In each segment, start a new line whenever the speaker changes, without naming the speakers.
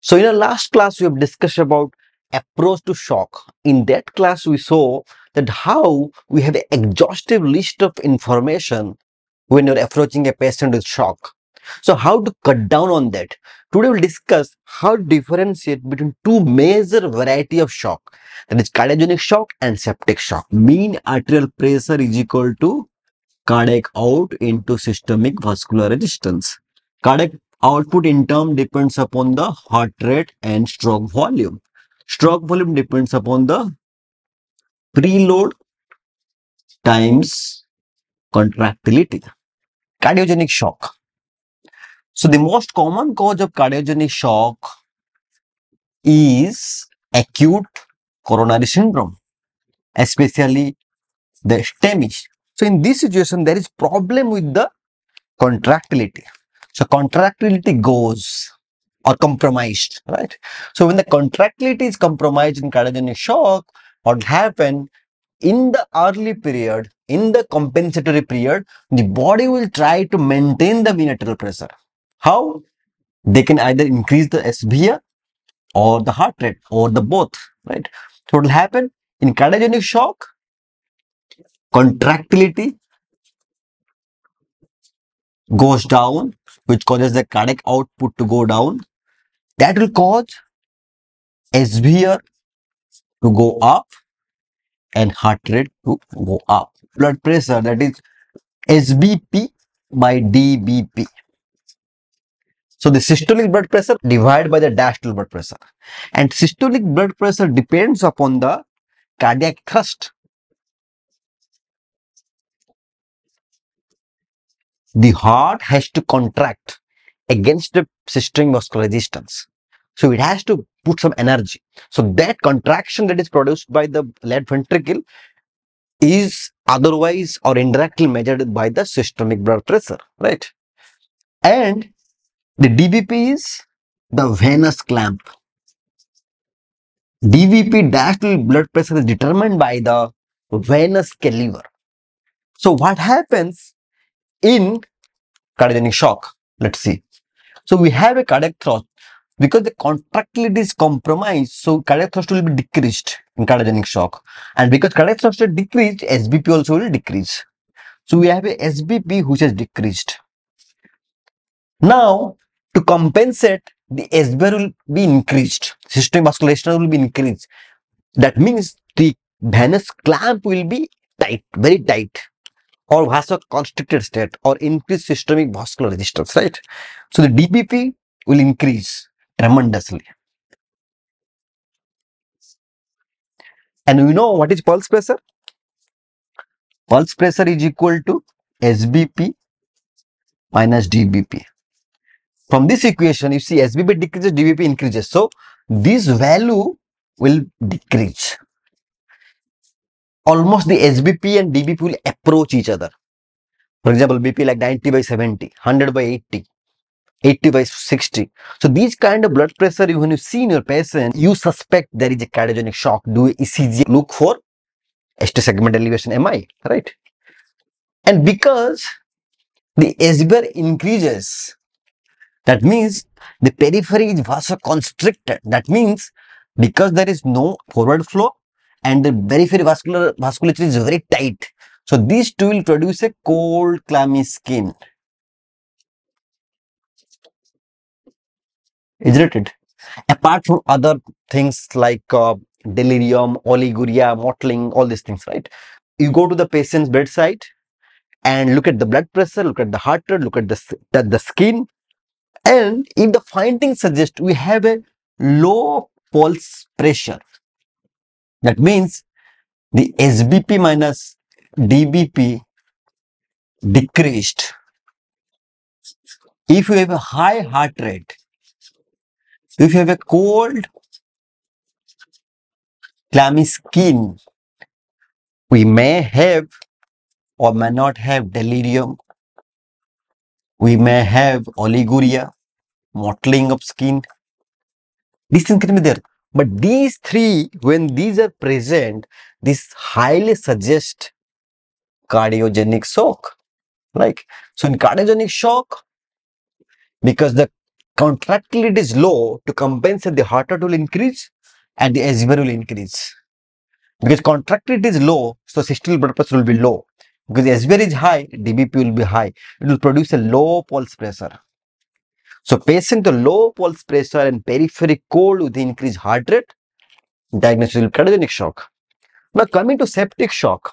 So in our last class, we have discussed about approach to shock. In that class, we saw that how we have an exhaustive list of information when you're approaching a patient with shock. So how to cut down on that? Today we'll discuss how to differentiate between two major variety of shock. That is cardiogenic shock and septic shock. Mean arterial pressure is equal to cardiac out into systemic vascular resistance. Cardiac output in turn depends upon the heart rate and stroke volume. Stroke volume depends upon the preload times contractility. Cardiogenic shock. So the most common cause of cardiogenic shock is acute coronary syndrome, especially the STEMI. So in this situation, there is problem with the contractility. So contractility goes or compromised, right? So when the contractility is compromised in cardiogenic shock, what happen in the early period, in the compensatory period, the body will try to maintain the arterial pressure. How? They can either increase the SVR or the heart rate or the both, right? So what will happen in cardiogenic shock? Contractility goes down, which causes the cardiac output to go down. That will cause SVR to go up and heart rate to go up. Blood pressure that is SBP by DBP. So the systolic blood pressure divided by the diastolic blood pressure. And systolic blood pressure depends upon the cardiac thrust. The heart has to contract against the systemic vascular resistance. So it has to put some energy. So that contraction that is produced by the left ventricle is otherwise or indirectly measured by the systemic blood pressure, right? And the DBP is the venous clamp. DBP diastolic blood pressure is determined by the venous caliber. So what happens in cardiogenic shock? Let's see. So we have a cardiac thrust because the contractility is compromised. So cardiac thrust will be decreased in cardiogenic shock, and because cardiac thrust is decreased, SBP also will decrease. So we have a SBP which has decreased. Now to compensate, the SVR will be increased. Systemic vascular resistance will be increased. That means the venous clamp will be tight, very tight or vasoconstricted state or increased systemic vascular resistance, right? So the DBP will increase tremendously. And we know what is pulse pressure? Pulse pressure is equal to SBP minus DBP. From this equation, you see SBP decreases, DBP increases. So this value will decrease. Almost the SBP and DBP will approach each other. For example, BP like 90 by 70, 100 by 80, 80 by 60. So these kind of blood pressure, when you see in your patient, you suspect there is a cardiogenic shock. Do ECG, look for ST segment elevation MI, right? And because the SVR increases, that means the periphery is vasoconstricted. That means because there is no forward flow and the periphery vascular vasculature is very tight. So these two will produce a cold clammy skin. Isn't it? Apart from other things like uh, delirium, oliguria, mottling, all these things, right? You go to the patient's bedside and look at the blood pressure, look at the heart rate, look at the, the, the skin. And if the findings suggest we have a low pulse pressure, that means the SBP minus DBP decreased. If you have a high heart rate, if you have a cold, clammy skin, we may have or may not have delirium. We may have oliguria, mottling of skin. These things can be there. But these three, when these are present, this highly suggest cardiogenic shock. Like so, in cardiogenic shock, because the contractility is low to compensate the heart rate will increase and the SVR will increase. Because contractility is low, so systolic blood pressure will be low. Because SVR is high, DBP will be high. It will produce a low pulse pressure. So patient with low pulse pressure and periphery cold with increased heart rate, diagnosis will be cardiogenic shock. Now coming to septic shock.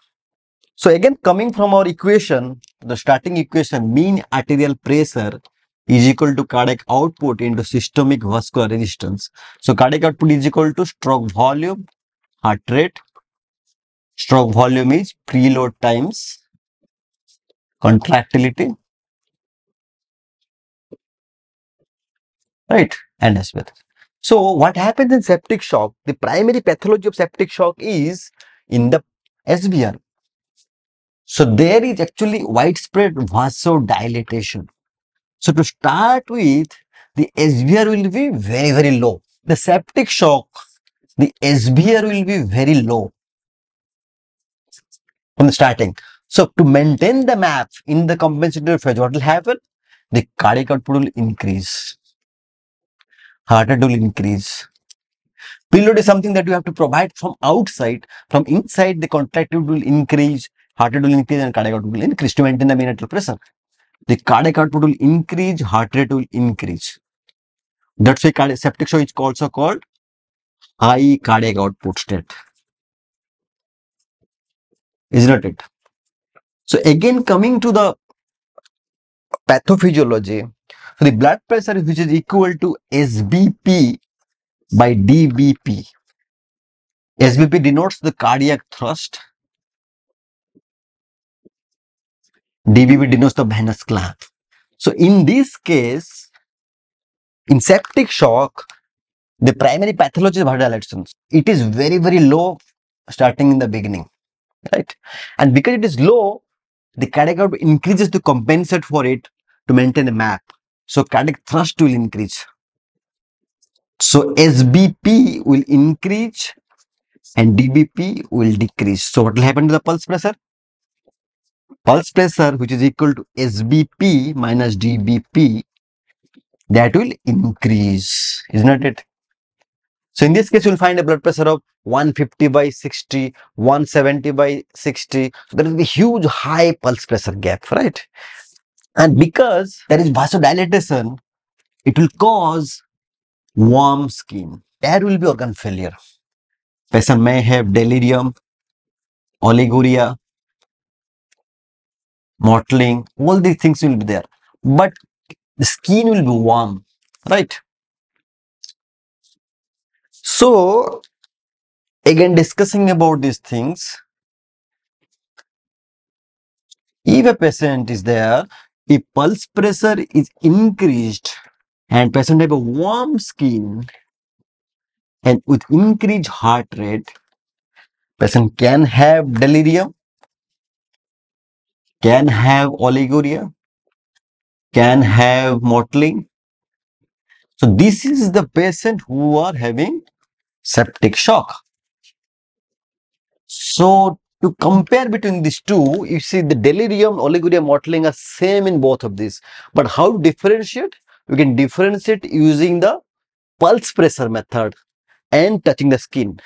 So again coming from our equation, the starting equation mean arterial pressure is equal to cardiac output into systemic vascular resistance. So cardiac output is equal to stroke volume, heart rate. Stroke volume is preload times contractility, right? And as well. So what happens in septic shock? The primary pathology of septic shock is in the SVR. So there is actually widespread vasodilatation. So to start with, the SVR will be very, very low. The septic shock, the SVR will be very low from the starting. So to maintain the map in the compensator phase, what will happen? The cardiac output will increase. Heart rate will increase. Preload is something that you have to provide from outside. From inside, the contractility will increase, heart rate will increase, and cardiac output will increase to maintain the arterial pressure. The cardiac output will increase, heart rate will increase. That's why cardiac septic shock is also called high cardiac output state. Is not it? So again, coming to the pathophysiology, so the blood pressure which is equal to SBP by DBP. SBP denotes the cardiac thrust. DBP denotes the venous clamp. So in this case, in septic shock, the primary pathology is vasodilation. It is very, very low starting in the beginning, right? And because it is low, the cardiac output increases to compensate for it to maintain a map. So cardiac thrust will increase. So SBP will increase and DBP will decrease. So what will happen to the pulse pressure? Pulse pressure which is equal to SBP minus DBP that will increase, isn't it? So in this case, you'll find a blood pressure of 150 by 60, 170 by 60. So there will be huge high pulse pressure gap, right? And because there is vasodilatation, it will cause warm skin. There will be organ failure. Patient may have delirium, oliguria, mottling, all these things will be there. But the skin will be warm, right? So, again discussing about these things, if a patient is there, if pulse pressure is increased and patient have a warm skin and with increased heart rate, patient can have delirium, can have oliguria, can have mottling. So this is the patient who are having septic shock. So to compare between these two, you see the delirium, oliguria, mottling are same in both of these. But how to differentiate? We can differentiate using the pulse pressure method and touching the skin.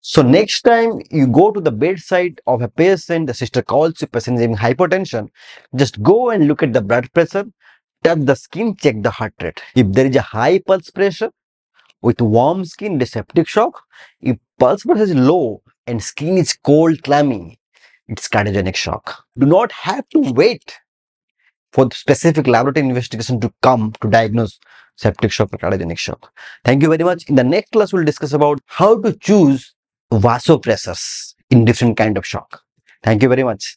So next time you go to the bedside of a patient, the sister calls you, patient is having hypertension, just go and look at the blood pressure, touch the skin, check the heart rate. If there is a high pulse pressure with warm skin, the septic shock. If pulse pressure is low and skin is cold, clammy, it's cardiogenic shock. Do not have to wait for the specific laboratory investigation to come to diagnose septic shock or cardiogenic shock. Thank you very much. In the next class, we'll discuss about how to choose vasopressors in different kind of shock. Thank you very much.